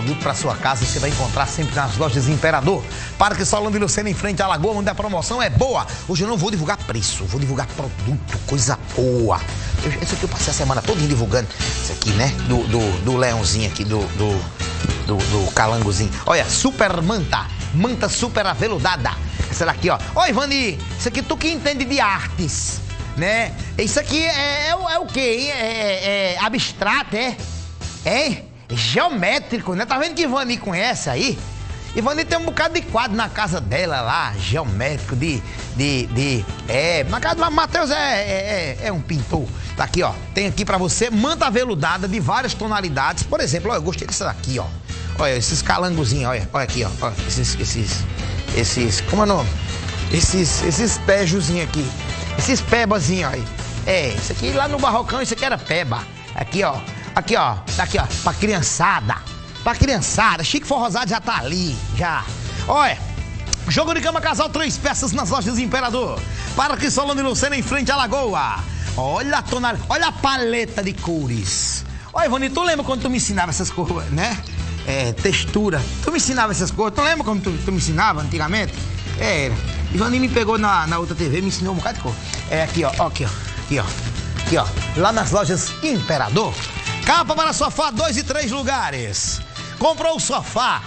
produto para sua casa, você vai encontrar sempre nas lojas Imperador. Parque Solano de Lucena, em frente à Lagoa, onde a promoção é boa. Hoje eu não vou divulgar preço, vou divulgar produto, coisa boa. Eu, esse aqui eu passei a semana toda divulgando. Esse aqui, né? Do, do, do leãozinho aqui, do, do, do, do calangozinho. Olha, super manta, manta super aveludada. Essa daqui, ó. Ó, Ivani, isso aqui tu que entende de artes, né? Isso aqui é, é, é o quê? É, é, é abstrato, é? É? Geométrico, né? Tá vendo que Ivani conhece aí? Ivani tem um bocado de quadro na casa dela lá, geométrico, de. de, de é, na casa do Matheus é, é, é, é um pintor. Tá aqui, ó. Tem aqui pra você manta aveludada de várias tonalidades. Por exemplo, ó, eu gostei dessa daqui, ó. Olha, esses calangozinhos, olha, olha aqui, ó. Olha, esses, esses, esses, como é o nome? Esses, esses pejozinhos aqui. Esses pebazinhos aí. É, isso aqui lá no Barrocão, isso aqui era peba. Aqui, ó. Aqui, ó. Tá aqui, ó. Pra criançada. Pra criançada. Chique Forrosado já tá ali. Já. Olha. Jogo de cama casal, três peças nas lojas Imperador. Parque Solano e Lucena em frente à Lagoa. Olha a tonal... Olha a paleta de cores. Olha, Ivani, tu lembra quando tu me ensinava essas cores, né? É, textura. Tu me ensinava essas cores. Tu lembra como tu, tu me ensinava antigamente? É, Ivani me pegou na, na outra TV, me ensinou um bocado de cor. É aqui, ó. Aqui, ó. Aqui, ó. Aqui, ó. Lá nas lojas Imperador. Capa para sofá, dois e três lugares. Comprou o sofá.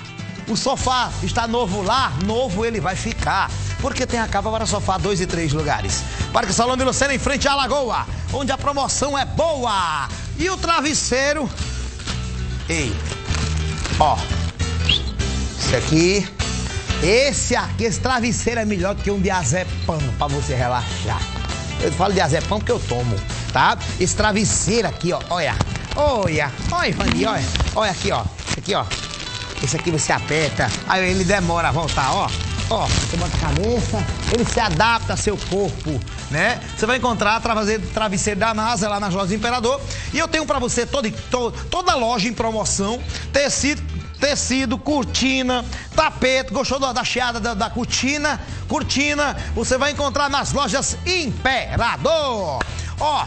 O sofá está novo lá, novo ele vai ficar. Porque tem a capa para sofá, dois e três lugares. Parque Salão de Lucena em frente à Lagoa, onde a promoção é boa. E o travesseiro. Ei, ó. Esse aqui. Esse aqui, esse travesseiro é melhor do que um diazepam para você relaxar. Eu falo diazepam porque eu tomo, tá? Esse travesseiro aqui, ó, olha. Olha, olha, Ivani, olha. Olha aqui, ó. Esse aqui, ó. Esse aqui você aperta, aí ele demora a voltar, ó. Ó, você bota a cabeça, ele se adapta ao seu corpo, né? Você vai encontrar travesseiro, travesseiro da NASA lá nas lojas do Imperador. E eu tenho pra você toda, toda, toda loja em promoção, tecido, tecido, cortina, tapete. Gostou da chiada da, da cortina? Cortina, você vai encontrar nas lojas Imperador. Ó,